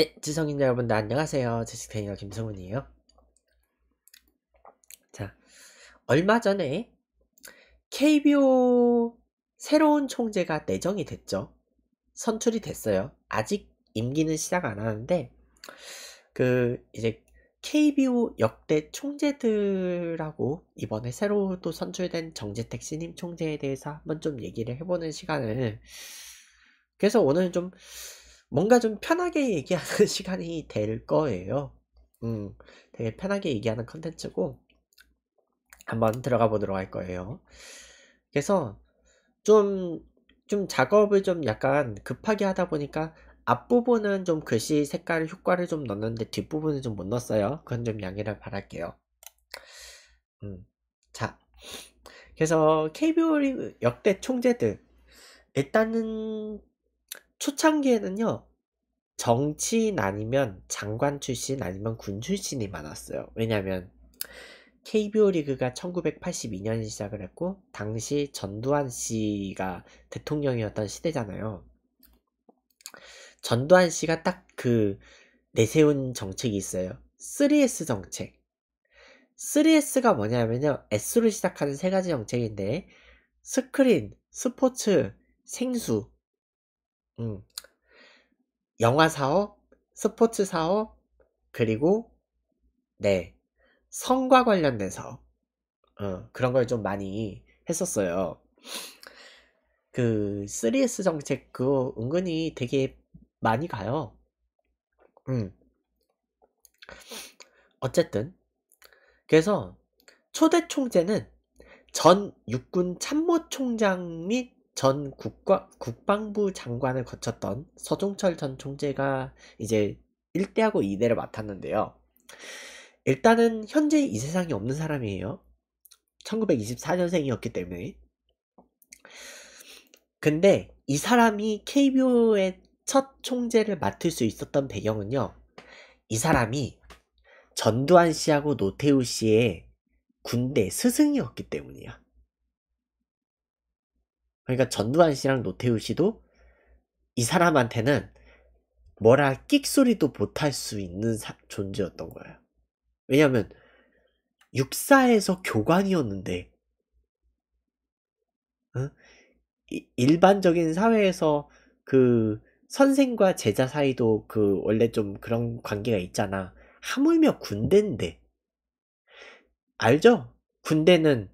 네, 지성인 여러분들 안녕하세요. 제식테이너 김성훈이에요. 자, 얼마 전에 KBO 새로운 총재가 내정이 됐죠. 선출이 됐어요. 아직 임기는 시작 안 하는데, 그, 이제 KBO 역대 총재들하고 이번에 새로 또 선출된 정재택 신임 총재에 대해서 한번 좀 얘기를 해보는 시간을, 그래서 오늘 좀 뭔가 좀 편하게 얘기하는 시간이 될 거예요. 음, 되게 편하게 얘기하는 컨텐츠고 한번 들어가 보도록 할 거예요. 그래서 좀, 좀 작업을 좀 약간 급하게 하다 보니까 앞부분은 좀 글씨 색깔 효과를 좀 넣었는데 뒷부분은 좀 못 넣었어요. 그건 좀 양해를 바랄게요. 음, 자, 그래서 KBO 역대 총재들 일단은 초창기에는요, 정치인 아니면 장관 출신 아니면 군 출신이 많았어요. 왜냐면 KBO 리그가 1982년 시작을 했고 당시 전두환 씨가 대통령이었던 시대잖아요. 전두환 씨가 딱 그 내세운 정책이 있어요. 3S 정책. 3S가 뭐냐면요. S로 시작하는 세 가지 정책인데 스크린, 스포츠, 생수. 음. 영화 사업, 스포츠 사업, 그리고 네. 성과 관련된 사업. 어, 그런 걸 좀 많이 했었어요. 그 3S 정책 그거 은근히 되게 많이 가요. 음. 어쨌든 그래서 초대 총재는 전 육군 참모 총장 및 전 국가, 국방부 장관을 거쳤던 서종철 전 총재가 이제 1대하고 2대를 맡았는데요. 일단은 현재 이 세상에 없는 사람이에요. 1924년생이었기 때문에. 근데 이 사람이 KBO의 첫 총재를 맡을 수 있었던 배경은요. 이 사람이 전두환 씨하고 노태우 씨의 군대 스승이었기 때문이야. 그러니까 전두환 씨랑 노태우 씨도 이 사람한테는 뭐라 끽 소리도 못할 수 있는 사, 존재였던 거예요. 왜냐면 육사에서 교관이었는데 어? 일반적인 사회에서 그 선생과 제자 사이도 그 원래 좀 그런 관계가 있잖아. 하물며 군대인데 알죠? 군대는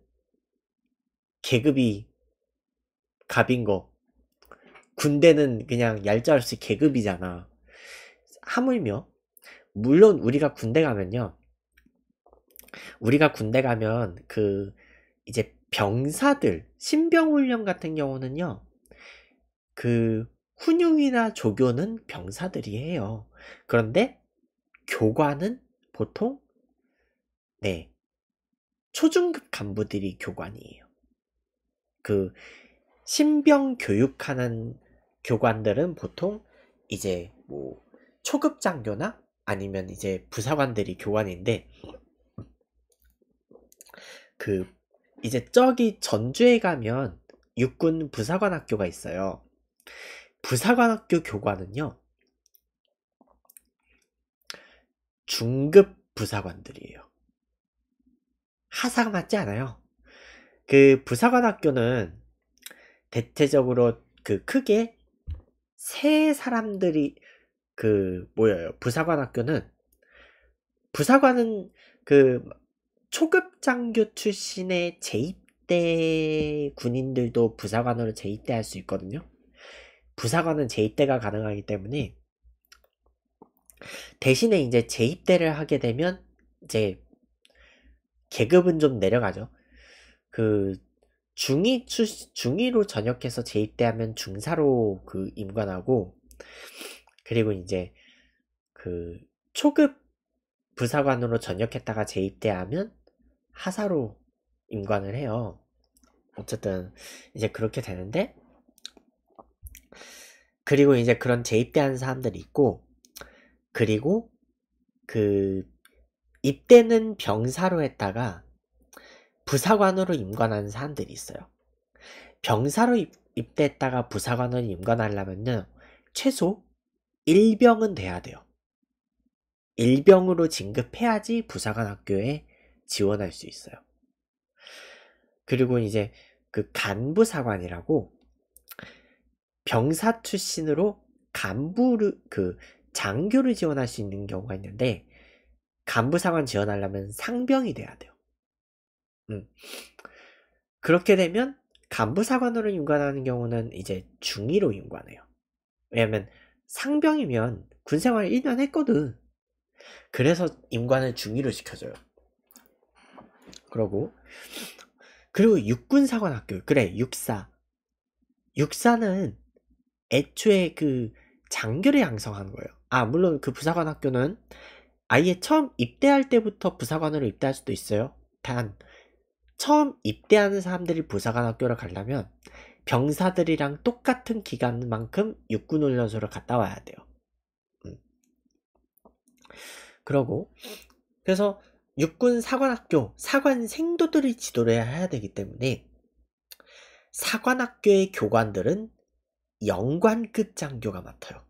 계급이 갑인 거. 군대는 그냥 얄짤없이 계급이잖아. 하물며 물론 우리가 군대 가면요. 우리가 군대 가면 그 이제 병사들 신병 훈련 같은 경우는요. 그 훈육이나 조교는 병사들이 해요. 그런데 교관은 보통 네 초중급 간부들이 교관이에요. 그 신병 교육하는 교관들은 보통 이제 뭐 초급 장교나 아니면 이제 부사관들이 교관인데 그 이제 저기 전주에 가면 육군 부사관 학교가 있어요. 부사관 학교 교관은요. 중급 부사관들이에요. 하사가 맞지 않아요. 그 부사관 학교는 대체적으로 그 크게 세 사람들이 그 모여요. 부사관 학교는 부사관은 그 초급 장교 출신의 재입대 군인들도 부사관으로 재입대할 수 있거든요. 부사관은 재입대가 가능하기 때문에 대신에 이제 재입대를 하게 되면 이제 계급은 좀 내려가죠. 그 중위 출 중위로 전역해서 재입대하면 중사로 그 임관하고 그리고 이제 그 초급 부사관으로 전역했다가 재입대하면 하사로 임관을 해요. 어쨌든 이제 그렇게 되는데 그리고 이제 그런 재입대한 사람들이 있고 그리고 그 입대는 병사로 했다가 부사관으로 임관하는 사람들이 있어요. 병사로 입, 입대했다가 부사관으로 임관하려면요. 최소 1병은 돼야 돼요. 일병으로 진급해야지 부사관 학교에 지원할 수 있어요. 그리고 이제 그 간부사관이라고 병사 출신으로 간부를 그 장교를 지원할 수 있는 경우가 있는데 간부사관 지원하려면 상병이 돼야 돼요. 음. 그렇게 되면 간부사관으로 임관하는 경우는 이제 중위로 임관해요. 왜냐면 상병이면 군생활 1년 했거든. 그래서 임관을 중위로 시켜줘요. 그러고 그리고 육군사관학교 그래 육사 육사는 애초에 그 장교를 양성하는 거예요. 아 물론 그 부사관 학교는 아예 처음 입대할 때부터 부사관으로 입대할 수도 있어요. 단 처음 입대하는 사람들이 부사관 학교를 가려면 병사들이랑 똑같은 기간만큼 육군 훈련소를 갔다 와야 돼요. 음. 그러고 그래서 육군 사관학교 사관 생도들이 지도를 해야 되기 때문에 사관학교의 교관들은 영관급 장교가 맡아요.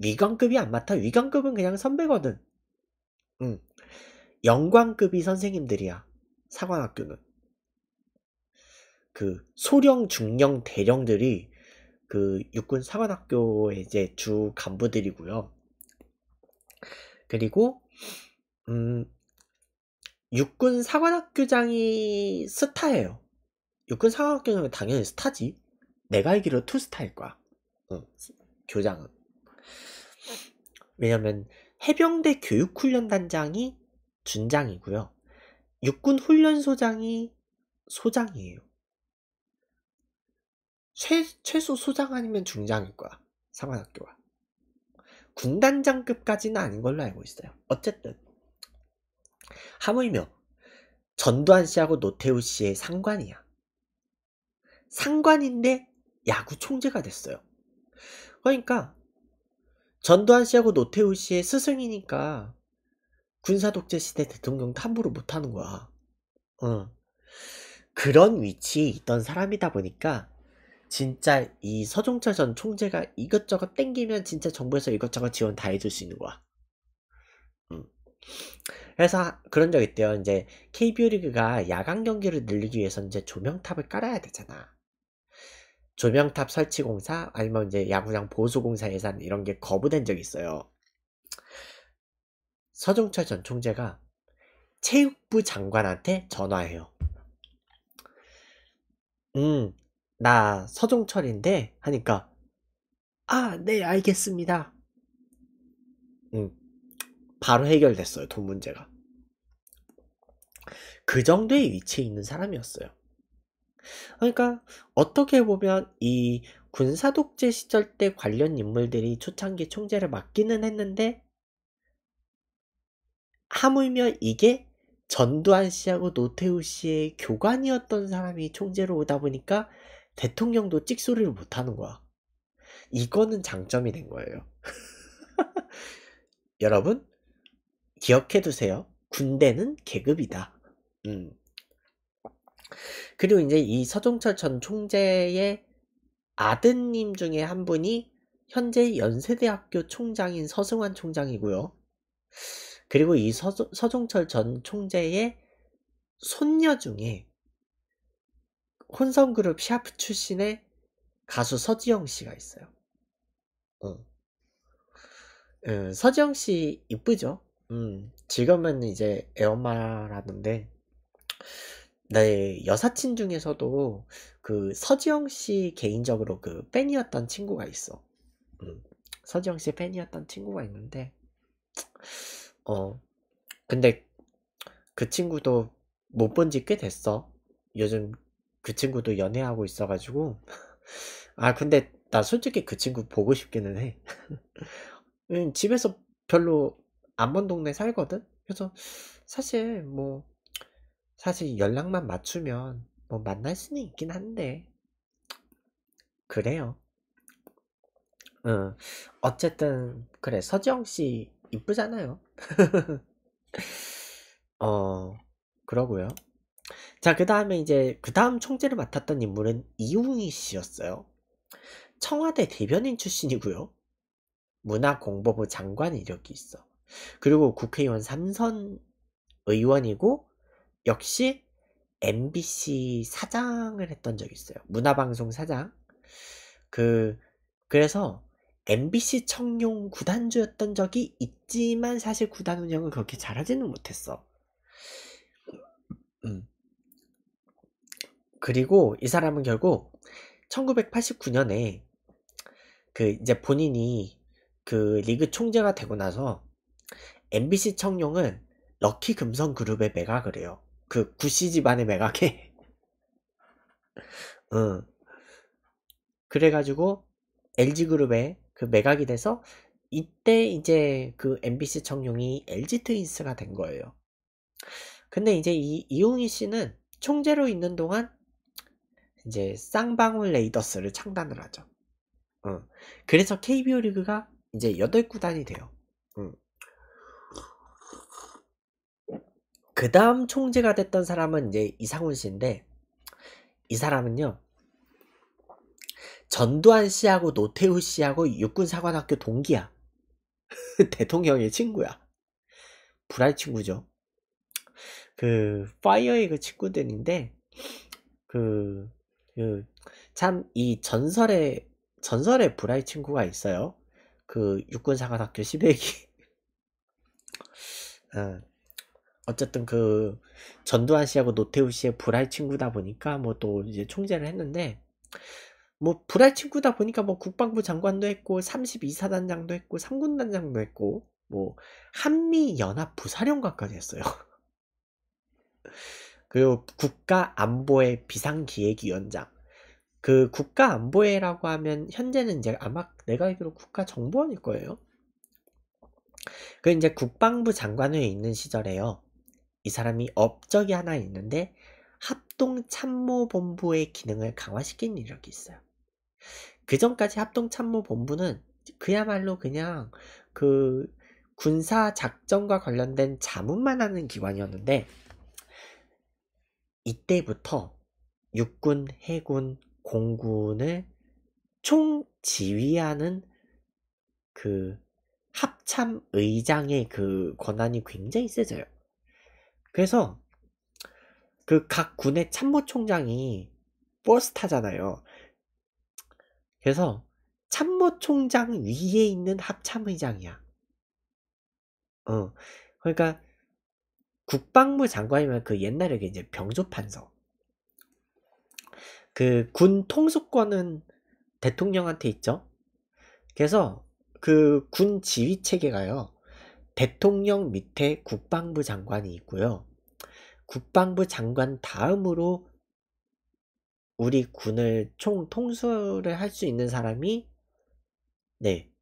위관급이 안 맡아. 위관급은 그냥 선배거든. 응. 영관급이 선생님들이야. 사관학교는. 그 소령, 중령, 대령들이 그 육군 사관학교의 이제 주 간부들이고요. 그리고 음 육군 사관학교장이 스타예요. 육군 사관학교장은 당연히 스타지. 내가 알기로 투스타일 거야. 응, 교장은. 왜냐면 해병대 교육훈련단장이 준장이고요. 육군 훈련소장이 소장이에요. 최, 최소 소장 아니면 중장일 거야. 사관학교가. 군단장급까지는 아닌 걸로 알고 있어요. 어쨌든 하물며 전두환 씨하고 노태우 씨의 상관이야. 상관인데 야구 총재가 됐어요. 그러니까 전두환 씨하고 노태우 씨의 스승이니까 군사독재 시대 대통령 탐부를 못하는 거야. 어. 그런 위치에 있던 사람이다 보니까 진짜 이 서종철 전 총재가 이것저것 땡기면 진짜 정부에서 이것저것 지원 다 해줄 수 있는 거야. 음. 그래서 그런 적 있대요. 이제 KBO 리그가 야간 경기를 늘리기 위해서 이제 조명탑을 깔아야 되잖아. 조명탑 설치 공사 아니면 이제 야구장 보수 공사 예산 이런 게 거부된 적이 있어요. 서종철 전 총재가 체육부 장관한테 전화해요. 음, 나 서종철인데 하니까 아, 네, 알겠습니다. 음, 바로 해결됐어요, 돈 문제가. 그 정도의 위치에 있는 사람이었어요. 그러니까 어떻게 보면 이 군사독재 시절 때 관련 인물들이 초창기 총재를 맡기는 했는데 하물며 이게 전두환 씨하고 노태우 씨의 교관이었던 사람이 총재로 오다 보니까 대통령도 찍소리를 못하는 거야. 이거는 장점이 된 거예요. 여러분 기억해 두세요. 군대는 계급이다. 음. 그리고 이제 이 서종철 전 총재의 아드님 중에 한 분이 현재 연세대학교 총장인 서승환 총장이고요. 그리고 이 서, 서종철 전 총재의 손녀 중에 혼성그룹 샤프 출신의 가수 서지영 씨가 있어요. 어. 음, 서지영 씨 이쁘죠? 음, 지금은 이제 애엄마라는데 네, 여사친 중에서도 그 서지영 씨 개인적으로 그 팬이었던 친구가 있어. 음, 서지영 씨 팬이었던 친구가 있는데, 어, 근데 그 친구도 못 본 지 꽤 됐어. 요즘 그 친구도 연애하고 있어가지고. 아, 근데 나 솔직히 그 친구 보고 싶기는 해. 집에서 별로 안 먼 동네 살거든? 그래서 사실 뭐 사실 연락만 맞추면 뭐 만날 수는 있긴 한데 그래요. 어, 어쨌든 그래 서지영 씨 이쁘잖아요. 어 그러고요. 자, 그 다음에 이제 그 다음 총재를 맡았던 인물은 이웅희 씨였어요. 청와대 대변인 출신이고요. 문화공보부 장관 이력이 있어. 그리고 국회의원 3선 의원이고 역시 MBC 사장을 했던 적이 있어요. 문화방송 사장. 그 그래서 MBC 청룡 구단주였던 적이 있지만 사실 구단 운영을 그렇게 잘하지는 못했어. 음. 그리고 이 사람은 결국 1989년에 그 이제 본인이 그 리그 총재가 되고 나서 MBC 청룡은 럭키 금성 그룹의 매각을 해요. 그 구씨 집안의 매각에. 응. 그래가지고 LG그룹에 그 매각이 돼서 이때 이제 그 MBC 청룡이 LG 트윈스가 된 거예요. 근데 이제 이 이용희 씨는 총재로 있는 동안 이제 쌍방울 레이더스를 창단을 하죠. 어. 그래서 KBO 리그가 이제 8구단이 돼요. 음. 그 다음 총재가 됐던 사람은 이제 이상훈 씨인데, 이 사람은요, 전두환 씨하고 노태우 씨하고 육군사관학교 동기야. 대통령의 친구야. 불알 친구죠. 그, 파이어의 그 친구들인데, 그, 그, 참, 이 전설의, 전설의 불알 친구가 있어요. 그, 육군사관학교 시백이. 어, 어쨌든 그, 전두환 씨하고 노태우 씨의 불알 친구다 보니까, 뭐 또 이제 총재를 했는데, 뭐 불알 친구다 보니까 뭐 국방부 장관도 했고 32사단장도 했고 3군단장도 했고 뭐 한미 연합 부사령관까지 했어요. 그리고 국가안보회 비상기획위원장. 그 국가안보회라고 하면 현재는 이제 아마 내가 알기로 국가정보원일 거예요. 그 이제 국방부 장관회에 있는 시절에요. 이 사람이 업적이 하나 있는데 합동참모본부의 기능을 강화시킨 이력이 있어요. 그 전까지 합동참모본부는 그야말로 그냥 그 군사 작전과 관련된 자문만 하는 기관이었는데 이때부터 육군, 해군, 공군을 총 지휘하는 그 합참 의장의 그 권한이 굉장히 세져요. 그래서 그 각 군의 참모총장이 버스 타잖아요. 그래서 참모총장 위에 있는 합참의장이야. 어, 그러니까 국방부 장관이면 그 옛날에 그 이제 병조판서. 그 군 통수권은 대통령한테 있죠. 그래서 그 군 지휘 체계가요. 대통령 밑에 국방부 장관이 있고요. 국방부 장관 다음으로 우리 군을 총 통수를 할 수 있는 사람이 네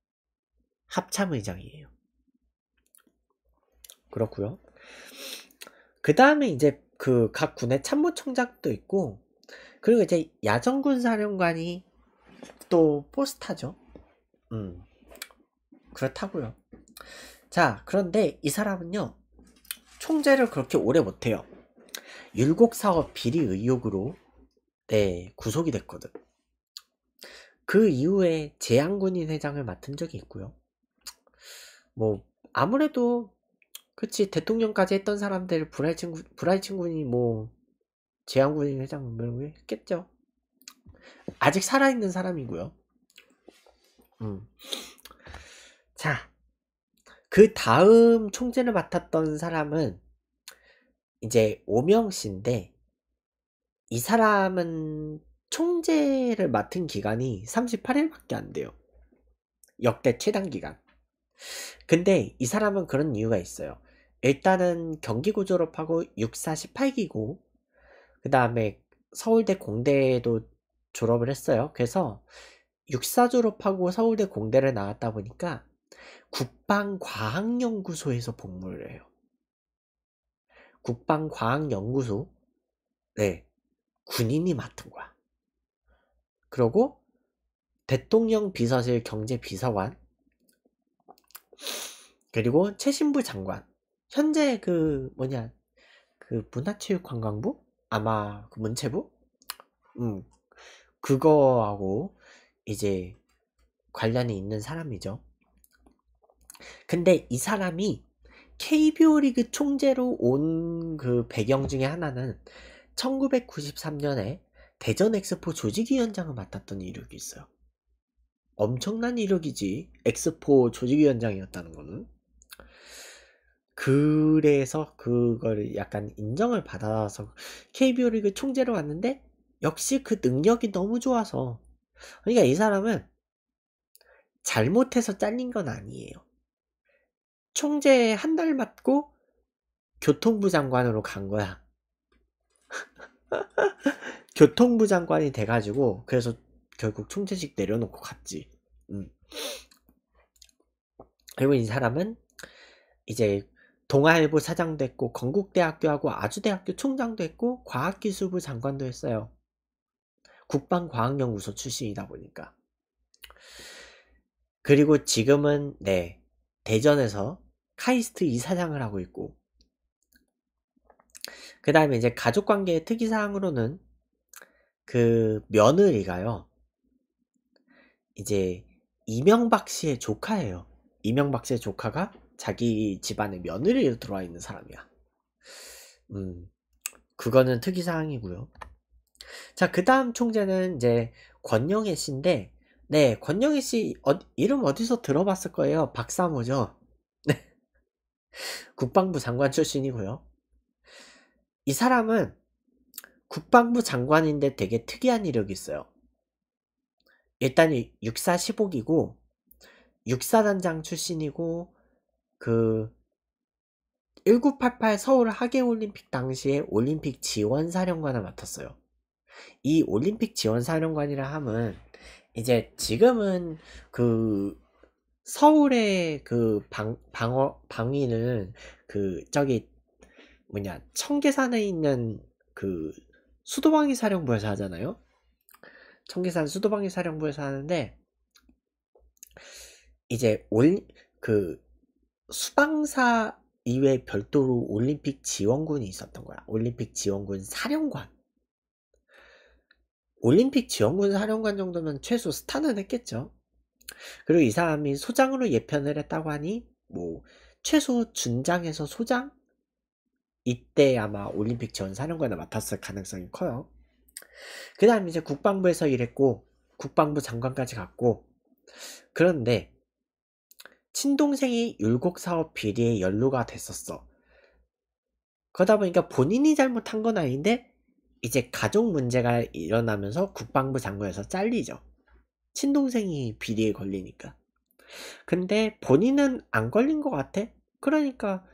합참의장이에요. 그렇고요. 그 다음에 이제 그 각 군의 참모총장도 있고 그리고 이제 야전군 사령관이 또 포스타죠. 음 그렇다고요. 자 그런데 이 사람은요 총재를 그렇게 오래 못해요. 율곡 사업 비리 의혹으로 네, 구속이 됐거든. 그 이후에 재향군인 회장을 맡은 적이 있고요. 뭐 아무래도 그치 대통령까지 했던 사람들 친구 불알 친구니 뭐 재향군인 회장 뭐 했겠죠. 아직 살아있는 사람이고요. 음. 자, 그 다음 총재를 맡았던 사람은 이제 오명 씨인데 이 사람은 총재를 맡은 기간이 38일밖에 안 돼요. 역대 최단 기간. 근데 이 사람은 그런 이유가 있어요. 일단은 경기고 졸업하고 64 18기고 그 다음에 서울대 공대도 졸업을 했어요. 그래서 육사 졸업하고 서울대 공대를 나왔다 보니까 국방과학연구소에서 복무를 해요. 국방과학연구소. 네. 군인이 맡은 거야. 그리고 대통령 비서실 경제비서관 그리고 최신부 장관 현재 그 뭐냐 그 문화체육관광부 아마 그 문체부 음 그거하고 이제 관련이 있는 사람이죠. 근데 이 사람이 KBO 리그 총재로 온 그 배경 중에 하나는 1993년에 대전 엑스포 조직위원장을 맡았던 이력이 있어요. 엄청난 이력이지. 엑스포 조직위원장이었다는 거는. 그래서 그걸 약간 인정을 받아서 KBO 리그 총재로 왔는데 역시 그 능력이 너무 좋아서 그러니까 이 사람은 잘못해서 잘린 건 아니에요. 총재 한 달 맡고 교통부 장관으로 간 거야. 교통부 장관이 돼가지고 그래서 결국 총재직 내려놓고 갔지. 음. 그리고 이 사람은 이제 동아일보 사장도 했고 건국대학교하고 아주대학교 총장도 했고 과학기술부 장관도 했어요. 국방과학연구소 출신이다 보니까. 그리고 지금은 네 대전에서 카이스트 이사장을 하고 있고 그 다음에 이제 가족관계 특이사항으로는 그 며느리가요 이제 이명박 씨의 조카예요. 이명박 씨의 조카가 자기 집안에 며느리로 들어와 있는 사람이야. 음 그거는 특이사항이고요. 자 그 다음 총재는 이제 권영애 씨인데 네 권영애 씨 어, 이름 어디서 들어봤을 거예요? 박사모죠? 네. 국방부 장관 출신이고요 이 사람은 국방부 장관인데 되게 특이한 이력이 있어요. 일단 육사 15기고 육사단장 출신이고 그 1988 서울 하계올림픽 당시에 올림픽 지원사령관을 맡았어요. 이 올림픽 지원사령관이라 함은 이제 지금은 그 서울의 그 방, 방어, 방위는 그 저기 뭐냐 청계산에 있는 그 수도방위 사령부에서 하잖아요. 청계산 수도방위 사령부에서 하는데 이제 올 그 수방사 이외 별도로 올림픽 지원군이 있었던 거야. 올림픽 지원군 사령관. 올림픽 지원군 사령관 정도면 최소 스타는 했겠죠. 그리고 이 사람이 소장으로 예편을 했다고 하니 뭐 최소 준장에서 소장 이때 아마 올림픽 전 사령관을 맡았을 가능성이 커요. 그 다음 이제 국방부에서 일했고 국방부 장관까지 갔고 그런데 친동생이 율곡 사업 비리에 연루가 됐었어. 그러다 보니까 본인이 잘못한 건 아닌데 이제 가족 문제가 일어나면서 국방부 장관에서 잘리죠. 친동생이 비리에 걸리니까. 근데 본인은 안 걸린 것 같아. 그러니까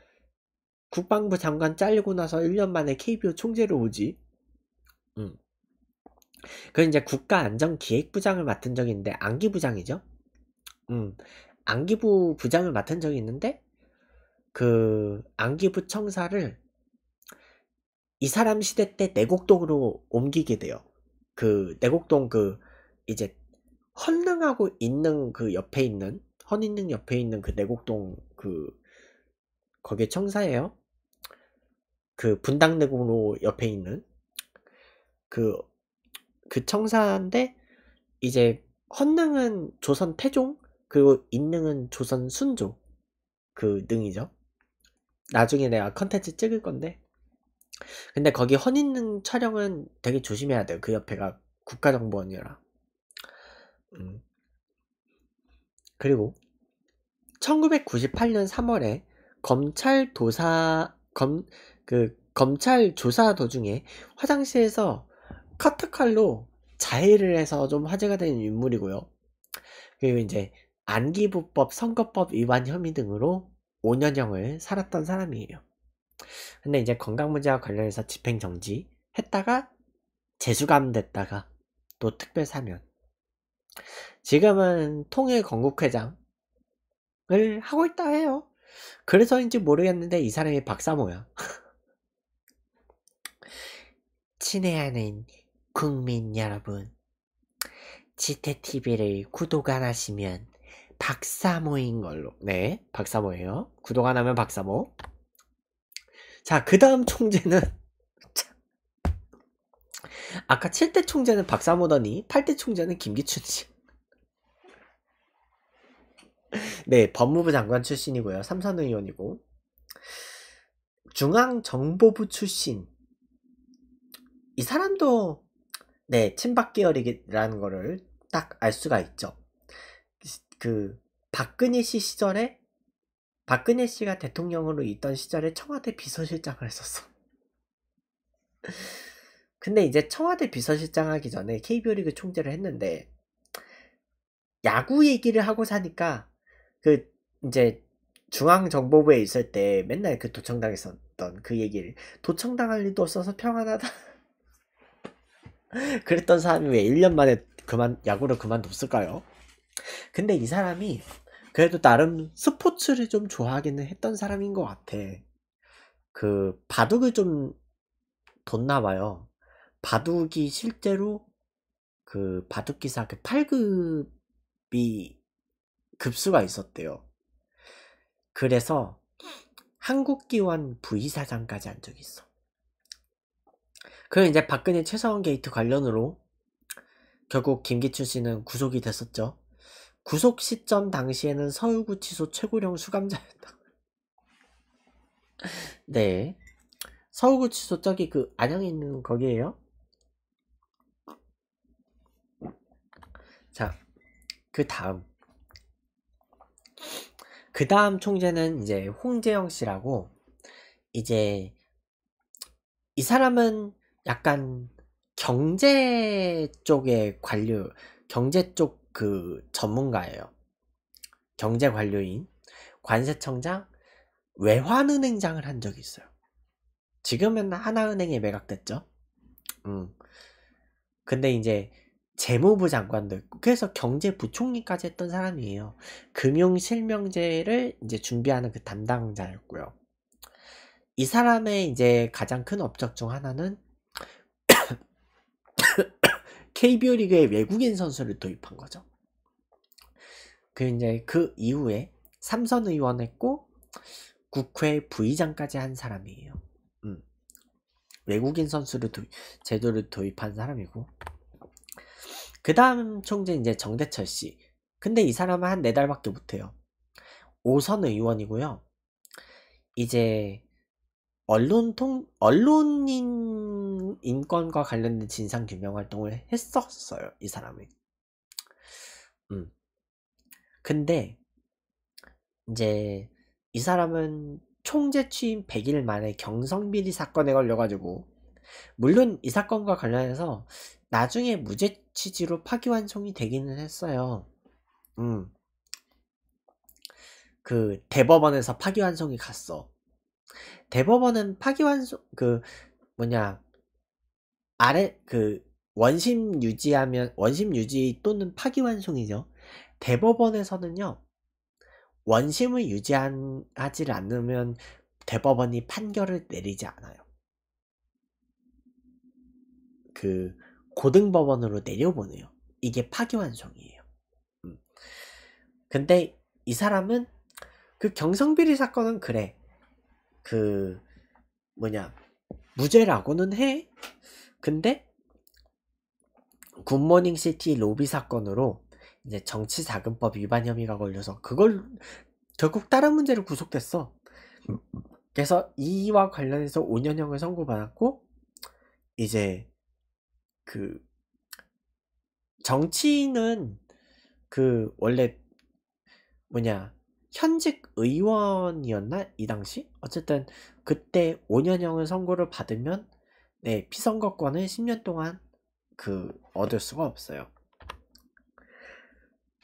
국방부 장관 잘리고 나서 1년 만에 KBO 총재로 오지. 음. 그 이제 국가안전기획부장을 맡은 적이 있는데 안기 부장이죠. 음. 안기부 부장을 맡은 적이 있는데 그 안기부 청사를 이 사람 시대 때 내곡동으로 옮기게 돼요. 그 내곡동 그 이제 헌능하고 있는 그 옆에 있는 헌있는 옆에 있는 그 내곡동 그 거기에 청사예요. 그 분당내공로 옆에 있는 그, 그 청사인데 이제 헌능은 조선 태종 그리고 인능은 조선 순조 그 능이죠. 나중에 내가 컨텐츠 찍을 건데 근데 거기 헌인능 촬영은 되게 조심해야 돼요. 그 옆에가 국가정보원이라. 음. 그리고 1998년 3월에 검찰 도사 검 그 검찰 조사 도중에 화장실에서 커트칼로 자해를 해서 좀 화제가 된 인물이고요. 그리고 이제 안기부법 선거법 위반 혐의 등으로 5년형을 살았던 사람이에요. 근데 이제 건강 문제와 관련해서 집행 정지 했다가 재수감 됐다가 또 특별 사면. 지금은 통일 건국회장을 하고 있다 해요. 그래서인지 모르겠는데 이 사람이 박사모야. 친애하는 국민 여러분, 지태TV를 구독 안 하시면 박사모인 걸로. 네, 박사모예요. 구독 안 하면 박사모. 자, 그 다음 총재는 아까 7대 총재는 박사모더니 8대 총재는 김기춘 씨. 네, 법무부 장관 출신이고요. 삼선 의원이고. 중앙정보부 출신. 이 사람도 네, 친박 계열이라는 거를 딱 알 수가 있죠. 그 박근혜 씨 시절에 박근혜 씨가 대통령으로 있던 시절에 청와대 비서실장을 했었어. 근데 이제 청와대 비서실장 하기 전에 KBO 리그 총재를 했는데 야구 얘기를 하고 사니까 그 이제 중앙정보부에 있을 때 맨날 그 도청당했었던 그 얘기를 도청당할 일도 없어서 평안하다 그랬던 사람이 왜 1년 만에 그만 야구를 그만뒀을까요? 근데 이 사람이 그래도 나름 스포츠를 좀 좋아하기는 했던 사람인 것 같아. 그 바둑을 좀 뒀나 봐요. 바둑이 실제로 그 바둑 기사 그 8급이 급수가 있었대요. 그래서 한국기원 부이사장까지 한 적이 있어. 그럼 이제 박근혜 최서원 게이트 관련으로 결국 김기춘 씨는 구속이 됐었죠. 구속 시점 당시에는 서울구치소 최고령 수감자였다. 네. 서울구치소 저기 그 안양에 있는 거기에요. 자, 그 다음. 그 다음 총재는 이제 홍재영 씨라고 이제 이 사람은 약간 경제 쪽의 관료, 경제 쪽 그 전문가예요. 경제 관료인, 관세청장, 외환은행장을 한 적이 있어요. 지금은 하나은행에 매각됐죠. 음. 근데 이제 재무부 장관도 있고, 그래서 경제부총리까지 했던 사람이에요. 금융실명제를 이제 준비하는 그 담당자였고요. 이 사람의 이제 가장 큰 업적 중 하나는 KBO 리그에 외국인 선수를 도입한 거죠. 그 이제 그 이후에 삼선 의원 했고 국회 부의장까지 한 사람이에요. 음. 외국인 선수를 도입, 제도를 도입한 사람이고 그 다음 총재 이제 정대철 씨. 근데 이 사람은 한 네 달밖에 못해요. 오선 의원이고요. 이제 언론 통 언론인 인권과 관련된 진상 규명 활동을 했었어요. 이 사람이. 음. 근데 이제 이 사람은 총재 취임 100일 만에 경성비리 사건에 걸려가지고 물론 이 사건과 관련해서 나중에 무죄 취지로 파기환송이 되기는 했어요. 음. 그 대법원에서 파기환송이 갔어. 대법원은 파기환송 그 뭐냐 아래 그 원심 유지하면 원심 유지 또는 파기환송이죠. 대법원에서는요 원심을 유지하지 않으면 대법원이 판결을 내리지 않아요. 그 고등법원으로 내려보내요. 이게 파기환송이에요. 음. 근데 이 사람은 그 경성비리 사건은 그래. 그 뭐냐 무죄라고는 해. 근데 굿모닝 시티 로비 사건으로 이제 정치자금법 위반 혐의가 걸려서 그걸 결국 다른 문제로 구속됐어. 그래서 이와 관련해서 5년형을 선고받았고 이제 그 정치인은 그 원래 뭐냐 현직 의원이었나? 이 당시? 어쨌든 그때 5년형을 선고를 받으면 네, 피선거권을 10년 동안 그 얻을 수가 없어요.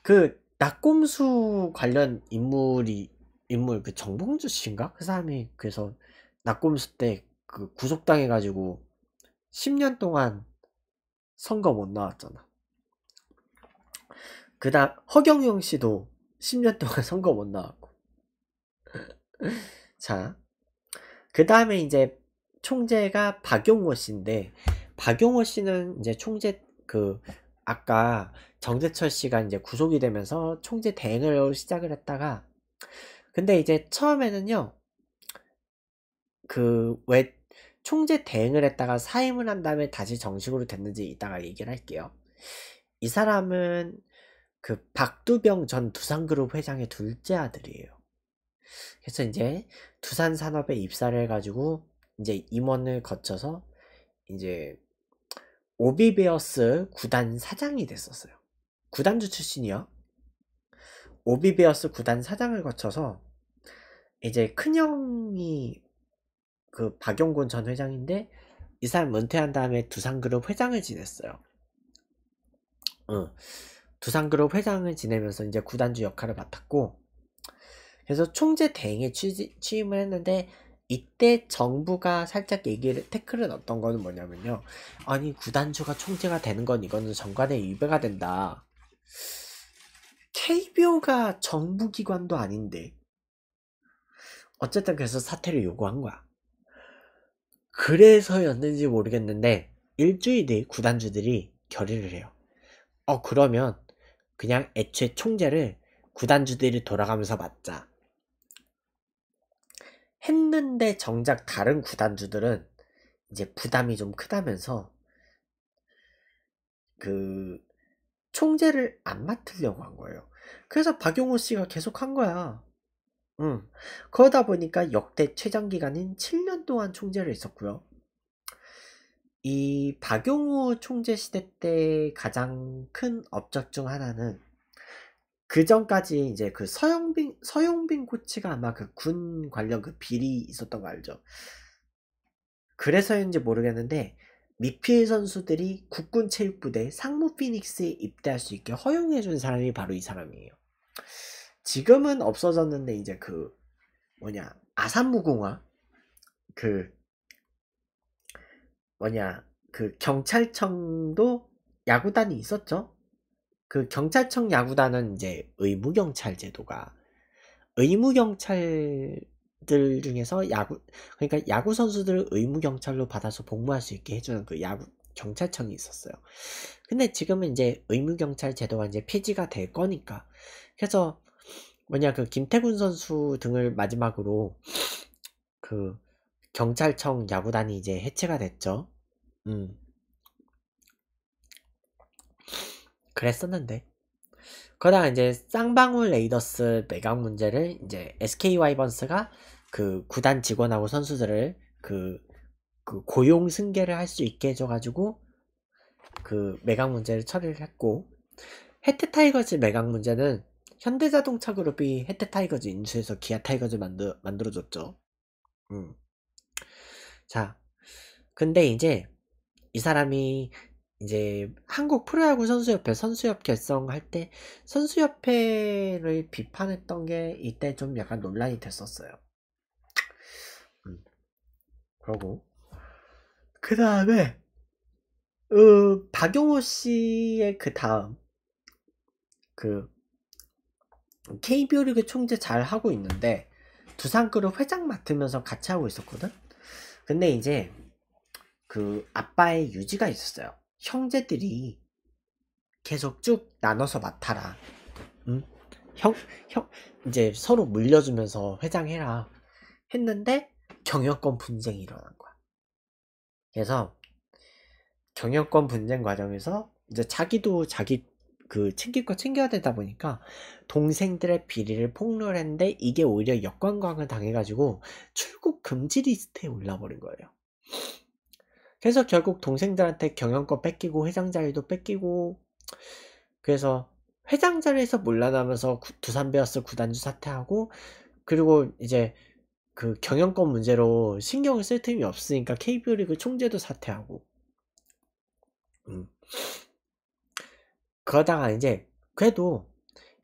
그 낙곰수 관련 인물이 인물 그 정봉주 씨인가? 그 사람이 그래서 낙곰수 때 그 구속당해 가지고 10년 동안 선거 못 나왔잖아. 그다음 허경영 씨도 10년 동안 선거 못 나왔고. 자, 그 다음에 이제 총재가 박용호 씨인데, 박용호 씨는 이제 총재, 그, 아까 정재철 씨가 이제 구속이 되면서 총재 대행을 시작을 했다가, 근데 이제 처음에는요, 그, 왜 총재 대행을 했다가 사임을 한 다음에 다시 정식으로 됐는지 이따가 얘기를 할게요. 이 사람은 그 박두병 전 두산그룹 회장의 둘째 아들이에요. 그래서 이제 두산 산업에 입사를 해가지고 이제 임원을 거쳐서 이제 오비베어스 구단 사장이 됐었어요. 구단주 출신이요. 오비베어스 구단 사장을 거쳐서 이제 큰형이 그 박용곤 전 회장인데 이 사람 은퇴한 다음에 두산그룹 회장을 지냈어요. 어, 두산그룹 회장을 지내면서 이제 구단주 역할을 맡았고 그래서 총재 대행에 취임을 했는데 이때 정부가 살짝 얘기를 태클을 넣었던 거는 뭐냐면요. 아니 구단주가 총재가 되는 건 이거는 정관의 위배가 된다. KBO가 정부기관도 아닌데 어쨌든 그래서 사퇴를 요구한 거야. 그래서였는지 모르겠는데 일주일 뒤 구단주들이 결의를 해요. 어 그러면 그냥 애초에 총재를 구단주들이 돌아가면서 맡자. 했는데 정작 다른 구단주들은 이제 부담이 좀 크다면서 그 총재를 안 맡으려고 한 거예요. 그래서 박용호 씨가 계속 한 거야. 응. 그러다 보니까 역대 최장 기간인 7년 동안 총재를 했었고요. 이 박용호 총재 시대 때 가장 큰 업적 중 하나는 그 전까지 이제 그 서영빈 서용빈 코치가 아마 그 군 관련 그 비리 있었던 거 알죠? 그래서인지 모르겠는데 미필 선수들이 국군 체육부대 상무 피닉스에 입대할 수 있게 허용해 준 사람이 바로 이 사람이에요. 지금은 없어졌는데 이제 그 뭐냐 아산무공화 그 뭐냐 그 경찰청도 야구단이 있었죠. 그 경찰청 야구단은 이제 의무경찰 제도가 의무경찰들 중에서 야구 그러니까 야구 선수들을 의무경찰로 받아서 복무할 수 있게 해주는 그 야구 경찰청이 있었어요. 근데 지금은 이제 의무경찰 제도가 이제 폐지가 될 거니까 그래서 뭐냐 그 김태군 선수 등을 마지막으로 그 경찰청 야구단이 이제 해체가 됐죠. 음. 그랬었는데 그러다가 이제 쌍방울 레이더스 매각 문제를 이제 SK 와이번스가 그 구단 직원하고 선수들을 그, 그 고용 승계를 할 수 있게 해줘가지고 그 매각 문제를 처리를 했고 해태 타이거즈 매각 문제는 현대자동차 그룹이 해태 타이거즈 인수해서 기아 타이거즈 만들 만들어줬죠. 음. 자, 근데 이제 이 사람이 이제 한국 프로야구 선수협회 선수협 결성할 때 선수협회를 비판했던 게 이때 좀 약간 논란이 됐었어요. 음. 그러고 그 다음에 어, 박용호 씨의 그 다음 그 KBO 리그 총재 잘 하고 있는데 두산그룹 회장 맡으면서 같이 하고 있었거든. 근데 이제 그 아빠의 유지가 있었어요. 형제들이 계속 쭉 나눠서 맡아라. 응? 형, 형, 이제 서로 물려주면서 회장해라. 했는데 경영권 분쟁이 일어난 거야. 그래서 경영권 분쟁 과정에서 이제 자기도 자기 그 챙길 거 챙겨야 되다 보니까 동생들의 비리를 폭로를 했는데 이게 오히려 역관광을 당해가지고 출국 금지 리스트에 올라버린 거예요. 그래서 결국 동생들한테 경영권 뺏기고 회장 자리도 뺏기고 그래서 회장 자리에서 몰라나면서 두산 베어스 구단주 사퇴하고 그리고 이제 그 경영권 문제로 신경을 쓸 틈이 없으니까 KBO 리그 총재도 사퇴하고 음. 그러다가 이제 그래도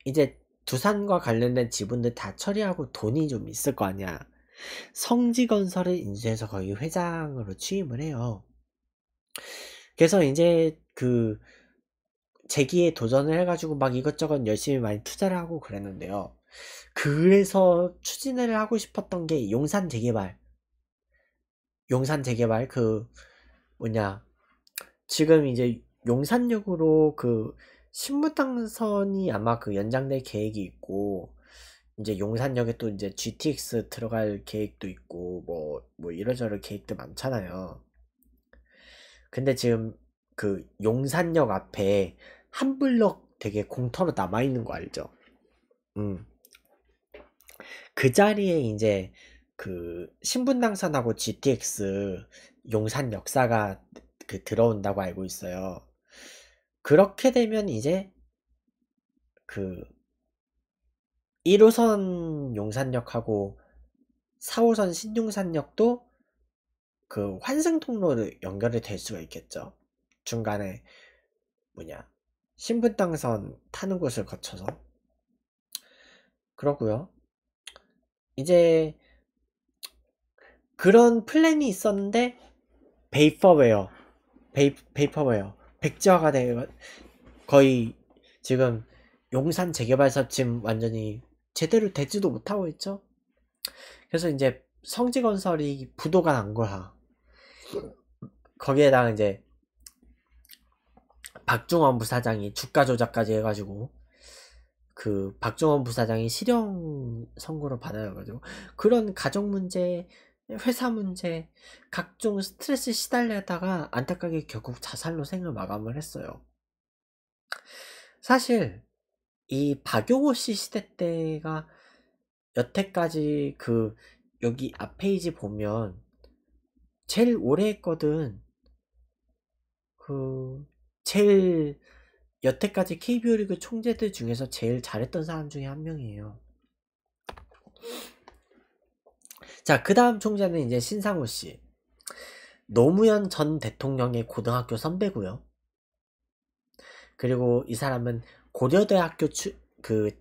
이제 두산과 관련된 지분들 다 처리하고 돈이 좀 있을 거 아니야. 성지건설을 인수해서 거의 회장으로 취임을 해요. 그래서 이제 그 재기에 도전을 해가지고 막 이것저것 열심히 많이 투자를 하고 그랬는데요. 그래서 추진을 하고 싶었던 게 용산 재개발. 용산 재개발 그 뭐냐 지금 이제 용산역으로 그 신무당선이 아마 그 연장될 계획이 있고 이제 용산역에 또 이제 GTX 들어갈 계획도 있고 뭐뭐 뭐 이러저러 계획도 많잖아요. 근데 지금 그 용산역 앞에 한 블럭 되게 공터로 남아있는 거 알죠? 음. 그 자리에 이제 그 신분당선하고 GTX 용산 역사가 그 들어온다고 알고 있어요. 그렇게 되면 이제 그 1호선 용산역하고 4호선 신용산역도 그 환승 통로로 연결이 될 수가 있겠죠. 중간에 뭐냐 신분당선 타는 곳을 거쳐서 그러고요. 이제 그런 플랜이 있었는데 베이퍼웨어 베이, 베이퍼웨어 백지화가 돼 거의 지금 용산 재개발 사업 지금 완전히 제대로 되지도 못하고 있죠. 그래서 이제 성지건설이 부도가 난 거야. 거기에다가 이제 박중원 부사장이 주가 조작까지 해가지고 그 박중원 부사장이 실형 선고를 받아가지고 그런 가정 문제, 회사 문제, 각종 스트레스 시달려다가 안타깝게 결국 자살로 생을 마감을 했어요. 사실 이 박용호 씨 시대 때가 여태까지 그 여기 앞 페이지 보면 제일 오래 했거든. 그 제일 여태까지 KBO 리그 총재들 중에서 제일 잘했던 사람 중에 한 명이에요. 자, 그 다음 총재는 이제 신상우 씨. 노무현 전 대통령의 고등학교 선배고요. 그리고 이 사람은 고려대학교 추, 그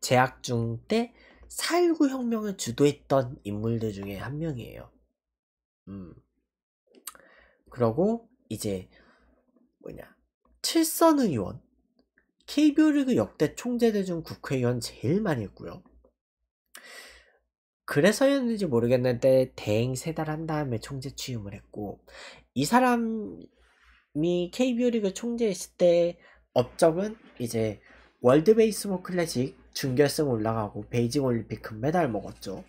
재학 중 때 4.19 혁명을 주도했던 인물들 중에 한 명이에요. 음. 그러고 이제 뭐냐 칠선 의원 KBO 리그 역대 총재들 중 국회의원 제일 많이 했고요. 그래서였는지 모르겠는데 대행 세 달 한 다음에 총재 취임을 했고 이 사람이 KBO 리그 총재였을 때 업적은 이제 월드 베이스볼 클래식 준결승 올라가고 베이징 올림픽 금메달 먹었죠.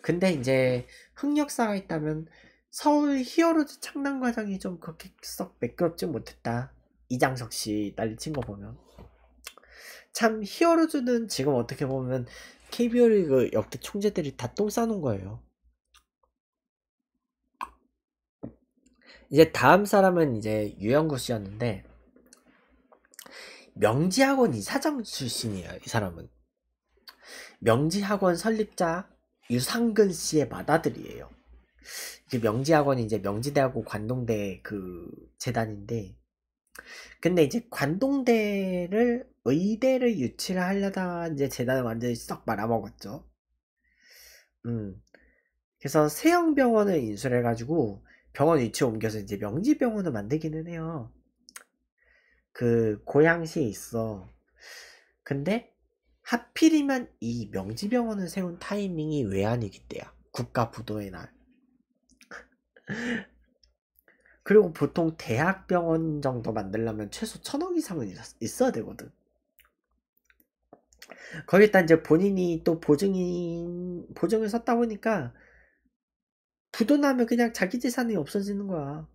근데 이제 흑역사가 있다면 서울 히어로즈 창단 과정이 좀 그렇게 썩 매끄럽지 못했다. 이장석 씨 난리 친 거 보면. 참 히어로즈는 지금 어떻게 보면 KBO 리그 역대 총재들이 다 똥 싸는 거예요. 이제 다음 사람은 이제 유영구 씨였는데 명지학원 이사장 출신이에요. 이 사람은 명지학원 설립자 유상근 씨의 맏아들이에요. 이제 명지학원이 이제 명지대하고 관동대 그 재단인데 근데 이제 관동대를 의대를 유치를 하려다 이제 재단을 완전히 썩 말아먹었죠. 음. 그래서 세영병원을 인수해가지고 병원 위치 옮겨서 이제 명지병원을 만들기는 해요. 그 고양시에 있어. 근데 하필이면 이 명지병원을 세운 타이밍이 외환위기 때야. 국가 부도의 날. 그리고 보통 대학병원 정도 만들려면 최소 천억 이상은 있어야 되거든. 거기다 이제 본인이 또 보증인, 보증을 썼다 보니까 부도 나면 그냥 자기 재산이 없어지는 거야.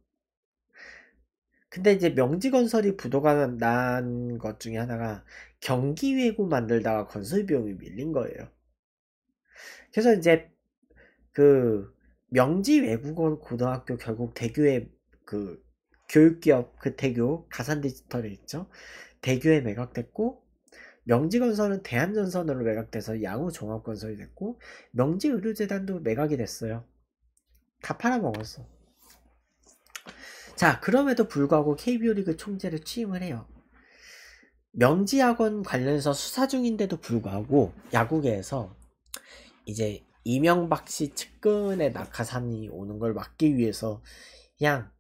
근데 이제 명지건설이 부도가 난 것 중에 하나가 경기외고 만들다가 건설 비용이 밀린 거예요. 그래서 이제 그 명지 외국어 고등학교 결국 대교에 그 교육기업 그 대교 가산 디지털에 있죠. 대교에 매각됐고 명지건설은 대한전선으로 매각돼서 양우 종합건설이 됐고 명지의료재단도 매각이 됐어요. 다 팔아먹었어. 자, 그럼에도 불구하고 KBO 리그 총재를 취임을 해요. 명지학원 관련해서 수사 중인데도 불구하고 야구계에서 이제 이명박 씨 측근의 낙하산이 오는 걸 막기 위해서 그냥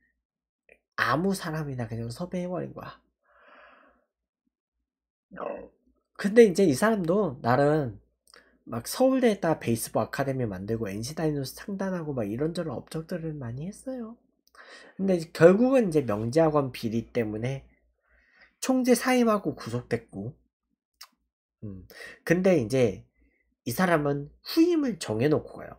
아무 사람이나 그냥 섭외해버린 거야. 근데 이제 이 사람도 나름 막 서울대에다 베이스볼 아카데미 만들고 NC 다이노스 창단하고 막 이런저런 업적들을 많이 했어요. 근데 결국은 이제 명지학원 비리 때문에 총재 사임하고 구속됐고, 음. 근데 이제 이 사람은 후임을 정해놓고 가요.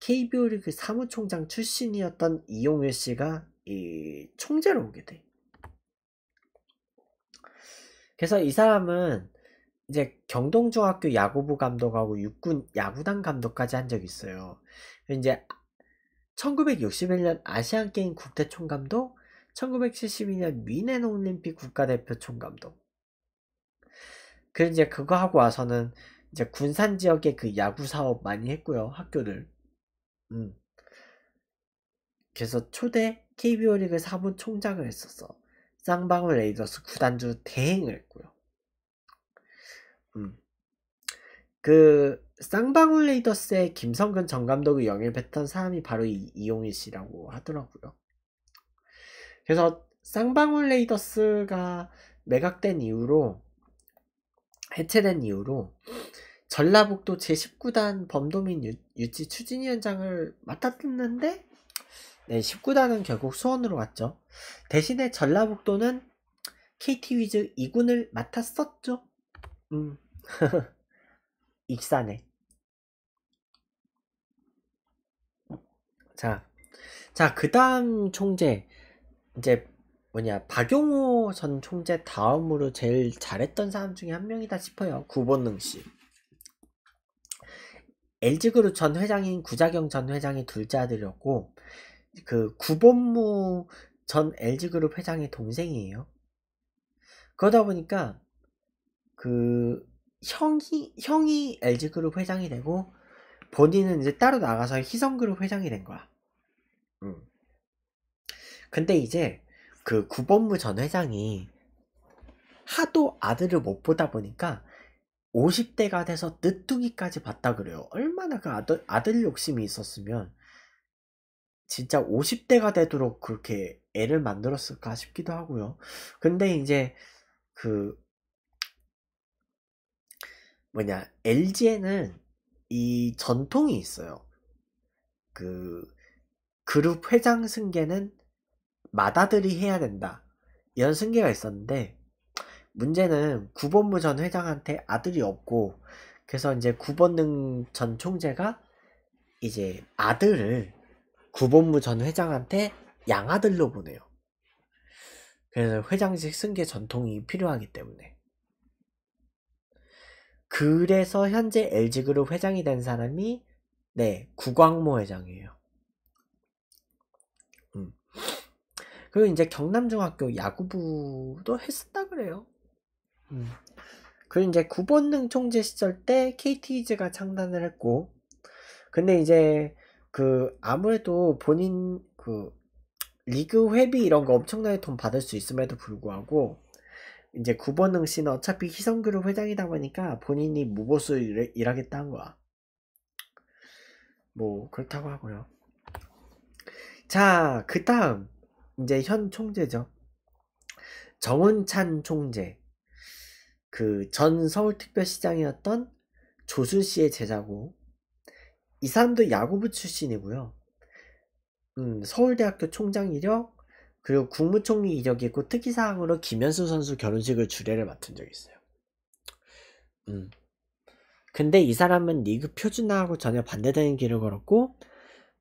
KBO 리그 사무총장 출신이었던 이용일 씨가 이 총재로 오게 돼. 그래서 이 사람은 이제 경동중학교 야구부 감독하고 육군 야구단 감독까지 한 적이 있어요. 이제 1961년 아시안게임 국대 총감독, 1972년 미넨 올림픽 국가대표 총감독. 그 이제 그거 하고 와서는 이제 군산 지역의 그 야구 사업 많이 했고요. 학교를. 음. 그래서 초대 KBO 리그 사부 총장을 했었어. 쌍방울 레이더스 구단주 대행을 했고요. 음. 그 쌍방울 레이더스의 김성근 전 감독을 영입했던 사람이 바로 이, 이용일 씨라고 하더라고요. 그래서 쌍방울 레이더스가 매각된 이후로 해체된 이후로 전라북도 제19단 범도민 유, 치 추진위원장을 맡았는데 네, 19단은 결국 수원으로 갔죠. 대신에 전라북도는 KT 위즈 2군을 맡았었죠. 음. 익산에. 자, 자, 그 다음 총재, 이제, 뭐냐, 박용호 전 총재 다음으로 제일 잘했던 사람 중에 한 명이다 싶어요. 구본능 씨. LG그룹 전 회장인 구자경 전 회장이 둘째 아들이었고, 그 구본무 전 LG그룹 회장의 동생이에요. 그러다 보니까, 그, 형이 형이 LG그룹 회장이 되고 본인은 이제 따로 나가서 희성그룹 회장이 된 거야. 음. 근데 이제 그 구본무 전 회장이 하도 아들을 못 보다 보니까 50대가 돼서 늦둥이까지 봤다 그래요. 얼마나 그 아들, 아들 욕심이 있었으면 진짜 50대가 되도록 그렇게 애를 만들었을까 싶기도 하고요. 근데 이제 그 뭐냐 LG에는 이 전통이 있어요. 그 그룹 회장 승계는 맏아들이 해야 된다. 이런 승계가 있었는데 문제는 구본무 전 회장한테 아들이 없고 그래서 이제 구본능 전 총재가 이제 아들을 구본무 전 회장한테 양아들로 보내요. 그래서 회장직 승계 전통이 필요하기 때문에 그래서 현재 LG그룹 회장이 된 사람이 네 구광모 회장이에요. 그리고 이제 경남중학교 야구부도 했었다 그래요. 음. 그리고 이제 구본능 총재 시절 때 KT즈가 창단을 했고, 근데 이제 그 아무래도 본인 그 리그 회비 이런 거 엄청나게 돈 받을 수 있음에도 불구하고 이제 구본능 씨는 어차피 희성그룹 회장이다 보니까 본인이 무보수 일, 일하겠다 한 거야. 뭐 그렇다고 하고요. 자, 그 다음 이제 현 총재죠. 정은찬 총재. 그 전 서울특별시장이었던 조순 씨의 제자고 이 사람도 야구부 출신이고요. 음, 서울대학교 총장 이력 그리고 국무총리 이력이 있고 특이사항으로 김현수 선수 결혼식을 주례를 맡은 적이 있어요. 음. 근데 이 사람은 리그 표준화하고 전혀 반대되는 길을 걸었고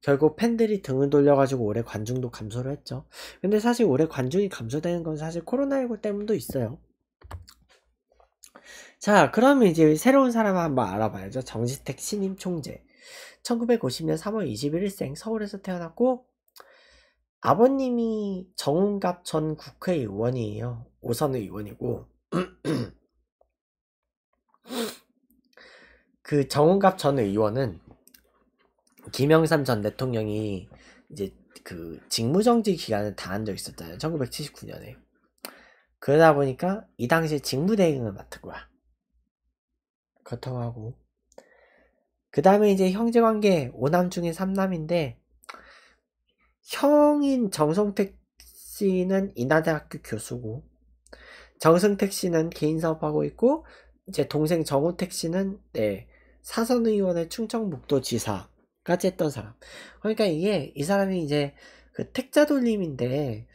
결국 팬들이 등을 돌려가지고 올해 관중도 감소를 했죠. 근데 사실 올해 관중이 감소되는 건 사실 코로나19 때문도 있어요. 자, 그러면 이제 새로운 사람을 한번 알아봐야죠. 정지택 신임 총재. 1950년 3월 21일생 서울에서 태어났고 아버님이 정운갑 전 국회의원이에요. 오선 의원이고 그 정운갑 전 의원은 김영삼 전 대통령이 이제 그 직무정지 기간을 다한 적 있었잖아요. 1979년에. 그러다 보니까 이 당시에 직무대행을 맡은 거야. 그렇다고 하고. 그 다음에 이제 형제관계 5남 중에 3남인데 형인 정성택 씨는 인하대학교 교수고 정승택 씨는 개인 사업하고 있고 이제 동생 정우택 씨는 네 사선 의원의 충청북도 지사 까지 했던 사람. 그러니까 이게 이 사람이 이제 그 택자 돌림인데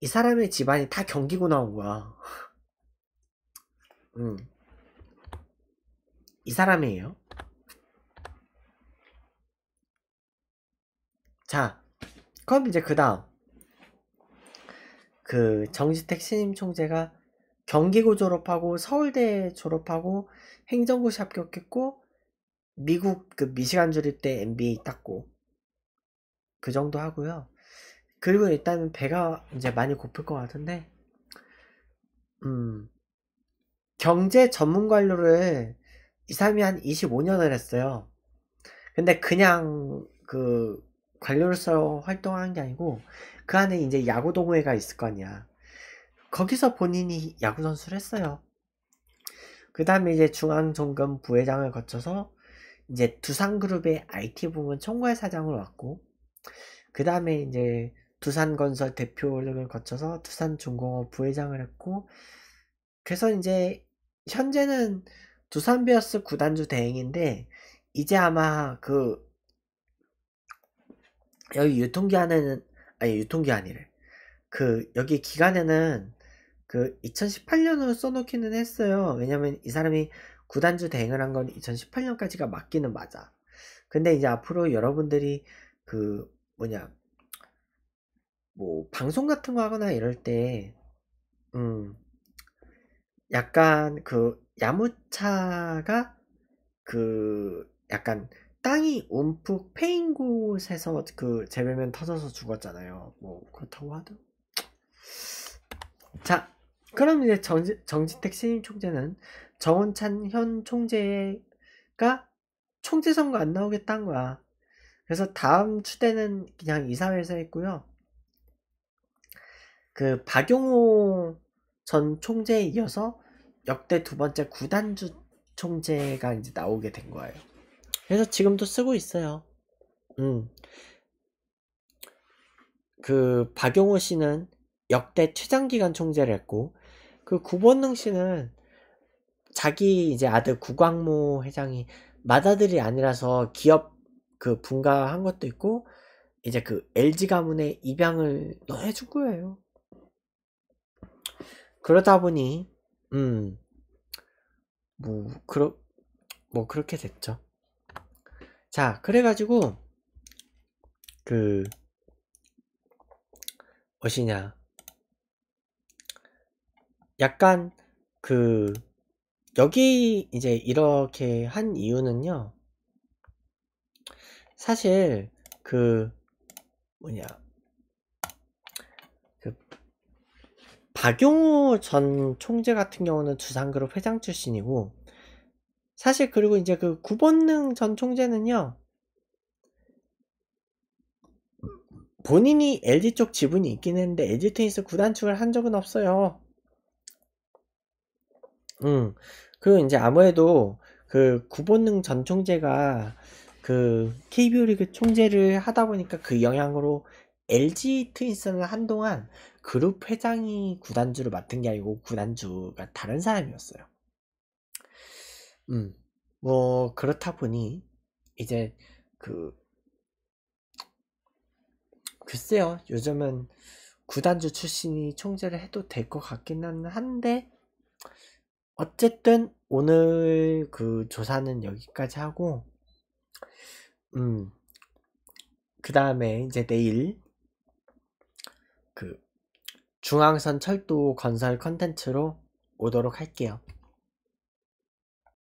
이 사람의 집안이 다 경기고 나온 거야. 음. 이 사람이에요. 자, 그럼 이제 그 다음 그 정지택 신임 총재가 경기고 졸업하고 서울대 졸업하고 행정고시 합격했고 미국 그 미시간 주립 대 MBA 땄고 그 정도 하고요. 그리고 일단은 배가 이제 많이 고플 것 같은데 음 경제 전문 관료를 이 사람이 한 25년을 했어요. 근데 그냥 그 관료로서 활동한 게 아니고 그 안에 이제 야구 동호회가 있을 거 아니야. 거기서 본인이 야구 선수를 했어요. 그 다음에 이제 중앙정금 부회장을 거쳐서 이제 두산그룹의 IT 부문 총괄 사장으로 왔고 그 다음에 이제 두산건설 대표를 거쳐서 두산중공업 부회장을 했고 그래서 이제 현재는 두산베어스 구단주 대행인데 이제 아마 그 여기 유통기한에는 아니 유통기한이래. 그 여기 기간에는 그 2018년으로 써놓기는 했어요. 왜냐면 이 사람이 구단주 대행을 한 건 2018년까지가 맞기는 맞아 근데 이제 앞으로 여러분들이 그 뭐냐 뭐 방송 같은 거 하거나 이럴 때 음 약간 그 야무차가 그 약간 땅이 움푹 패인 곳에서 그 재배면 터져서 죽었잖아요. 뭐 그렇다고 하도. 자, 그럼 이제 정지, 정지택 신임 총재는 정원찬 현 총재가 총재 선거 안 나오겠다는 거야. 그래서 다음 추대는 그냥 이사회에서 했고요. 그 박용호 전 총재에 이어서 역대 두 번째 구단주 총재가 이제 나오게 된 거예요. 그래서 지금도 쓰고 있어요. 음. 그 박용호 씨는 역대 최장기간 총재를 했고 그 구본능 씨는 자기 이제 아들 구광모 회장이 맏아들이 아니라서 기업 그 분가한 것도 있고 이제 그 LG 가문에 입양을 해준 거예요. 그러다 보니 음, 뭐, 그러, 뭐, 그렇게 됐죠. 자, 그래가지고, 그, 무엇이냐. 약간, 그, 여기 이제 이렇게 한 이유는요. 사실, 그, 뭐냐. 박용호 전 총재 같은 경우는 두산그룹 회장 출신이고 사실 그리고 이제 그 구본능 전 총재는요 본인이 LG 쪽 지분이 있긴 했는데 LG 테니스 구단축을 한 적은 없어요. 음 그리고 이제 아무래도 그 구본능 전 총재가 그 KBO 리그 총재를 하다 보니까 그 영향으로 LG 트윈스는 한동안 그룹 회장이 구단주를 맡은 게 아니고 구단주가 다른 사람이었어요. 음, 뭐 그렇다 보니 이제 그 글쎄요, 요즘은 구단주 출신이 총재를 해도 될 것 같기는 한데 어쨌든 오늘 그 조사는 여기까지 하고 음, 그 다음에 이제 내일 그 중앙선 철도 건설 컨텐츠로 오도록 할게요.